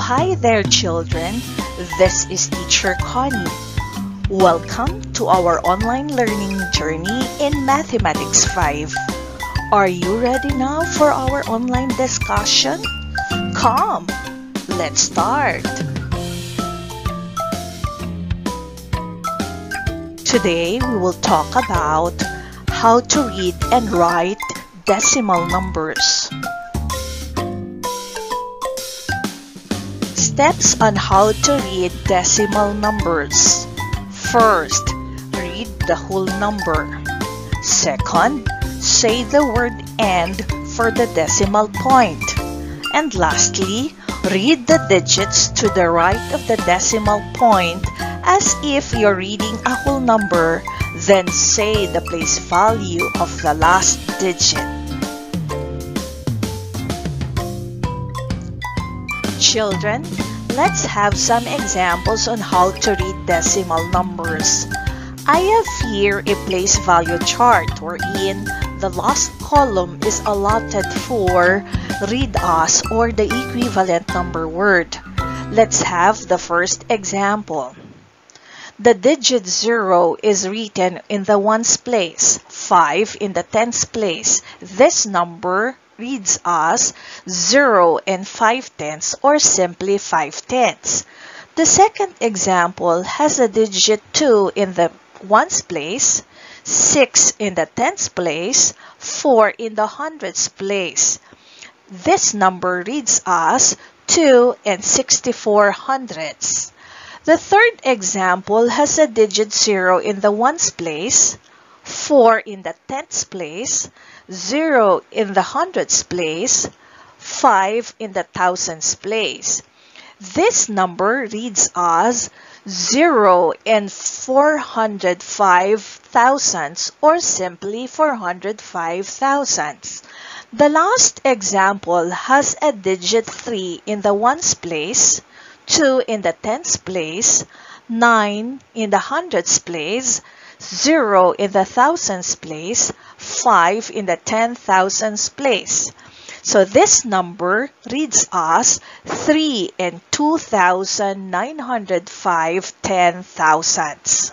Hi there, children. This is Teacher Connie. Welcome to our online learning journey in Mathematics 5. Are you ready now for our online discussion? Come, let's start. Today, we will talk about how to read and write decimal numbers. Steps on how to read decimal numbers. First, read the whole number. Second, say the word AND for the decimal point. And lastly, read the digits to the right of the decimal point as if you're reading a whole number, then say the place value of the last digit. Children, let's have some examples on how to read decimal numbers. I have here a place value chart wherein the last column is allotted for read us or the equivalent number word. Let's have the first example. The digit 0 is written in the ones place, 5 in the tens place. This number reads as 0 and 5 tenths or simply 5 tenths. The second example has a digit 2 in the ones place, 6 in the tens place, 4 in the hundreds place. This number reads as 2 and 64 hundredths. The third example has a digit 0 in the ones place, 4 in the tenths place, 0 in the hundreds place, 5 in the thousands place. This number reads as 0 and 405 thousandths or simply 405 thousandths. The last example has a digit 3 in the ones place, 2 in the tens place, 9 in the hundreds place, 0 in the thousands place, 5 in the ten thousands place. So this number reads as 3 and 2,905 ten thousandths.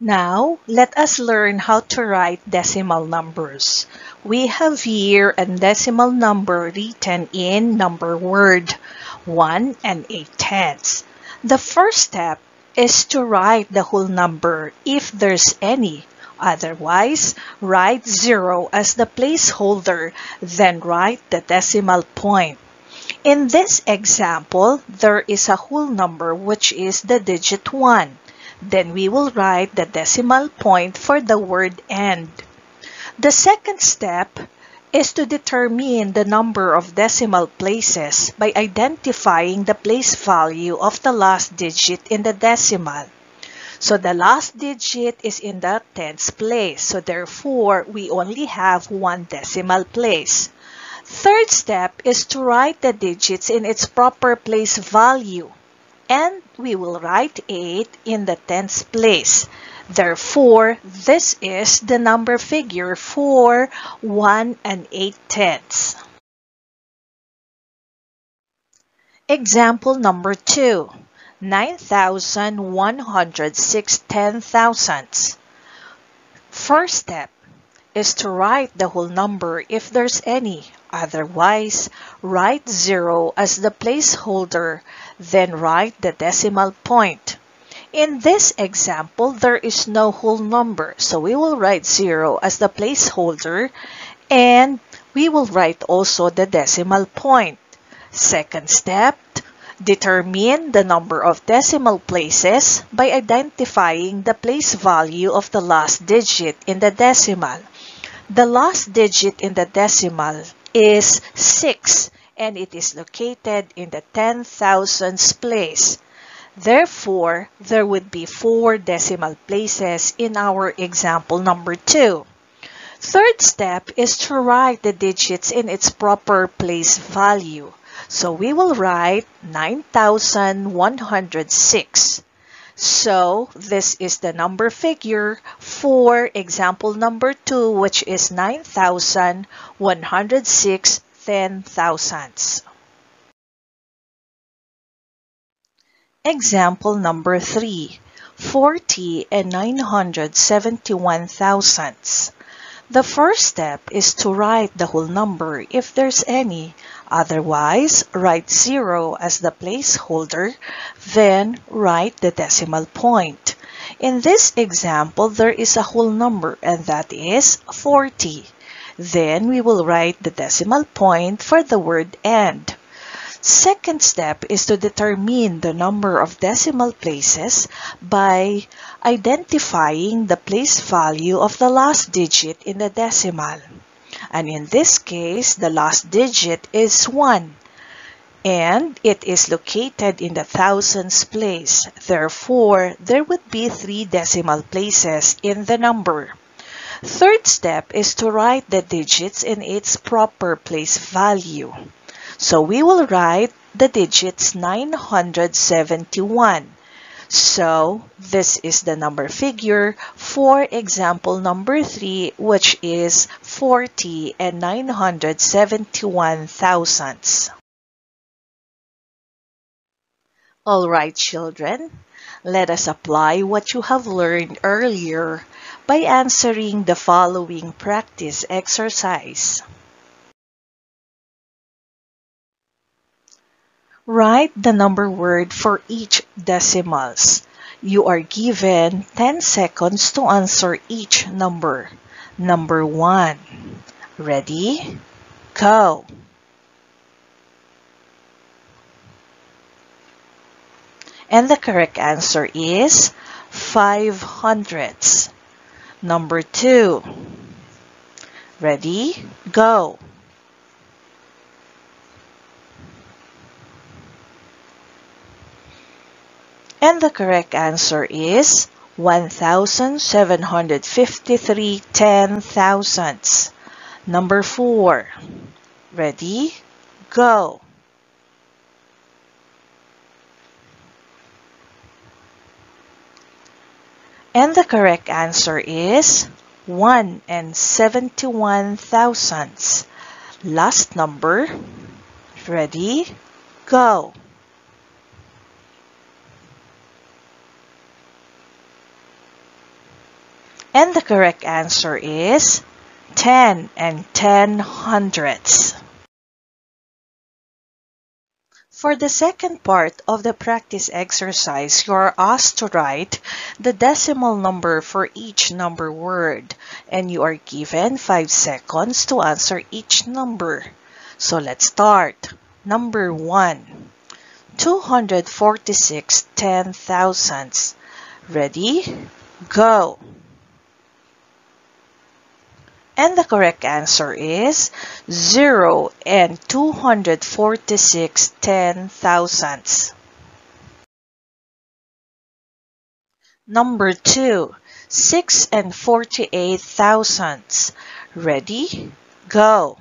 Now, let us learn how to write decimal numbers. We have here a decimal number written in number word, 1 and 8 tenths. The first step is to write the whole number if there's any. Otherwise, write 0 as the placeholder, then write the decimal point. In this example, there is a whole number which is the digit 1. Then we will write the decimal point for the word end. The second step is to determine the number of decimal places by identifying the place value of the last digit in the decimal. So the last digit is in the tens place, so therefore we only have one decimal place. Third step is to write the digits in its proper place value and we will write 8 in the tens place. Therefore, this is the number figure for 1 and 8 tenths. Example number 2. 9,106 ten thousandths. First step is to write the whole number if there's any. Otherwise, write 0 as the placeholder, then write the decimal point. In this example, there is no whole number, so we will write 0 as the placeholder and we will write also the decimal point. Second step, determine the number of decimal places by identifying the place value of the last digit in the decimal. The last digit in the decimal is 6 and it is located in the ten thousands place. Therefore, there would be four decimal places in our example number 2. Third step is to write the digits in its proper place value. So we will write 9,106. So this is the number figure for example number 2 which is 9,106 ten thousandths. Example number 3. 40 and 971 thousandths. The first step is to write the whole number if there's any. Otherwise, write 0 as the placeholder, then write the decimal point. In this example, there is a whole number and that is 40. Then we will write the decimal point for the word end. Second step is to determine the number of decimal places by identifying the place value of the last digit in the decimal. And in this case, the last digit is 1 and it is located in the thousands place. Therefore, there would be three decimal places in the number. Third step is to write the digits in its proper place value. So we will write the digits 971. So this is the number figure for example number 3 which is 40 and 971 thousandths. Alright children, let us apply what you have learned earlier by answering the following practice exercise. Write the number word for each decimals. You are given 10 seconds to answer each number. Number 1. Ready? Go! And the correct answer is 5 hundredths. Number 2. Ready? Go! And the correct answer is 1,753 ten thousandths. Number 4. Ready? Go! And the correct answer is 1 and 71 thousandths. Last number. Ready? Go! And the correct answer is 10 and 10 hundredths. For the second part of the practice exercise, you are asked to write the decimal number for each number word, and you are given 5 seconds to answer each number. So let's start. Number 1. 246 ten thousandths. Ready? Go! And the correct answer is 0 and 246 ten thousandths. Number 2. 6 and 48 thousandths. Ready? Go!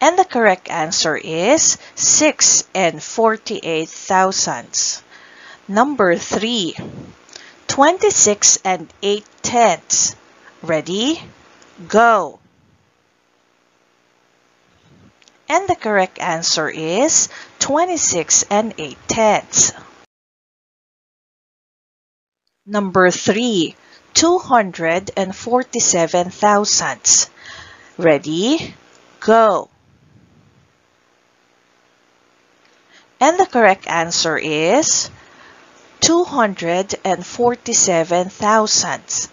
And the correct answer is 6 and 48 thousandths. Number 3. 26 and 8 tenths. Ready? Go! And the correct answer is 26 and 8 tenths. Number 3. 247 thousandths. Ready? Go! And the correct answer is 247 thousandths.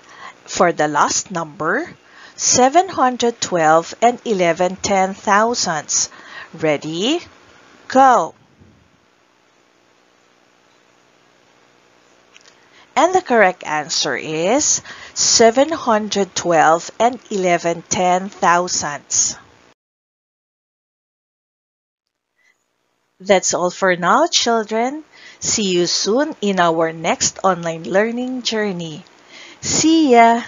For the last number, 712 and 11 ten. Ready? Go! And the correct answer is 712 and 11 ten. That's all for now, children. See you soon in our next online learning journey. See ya!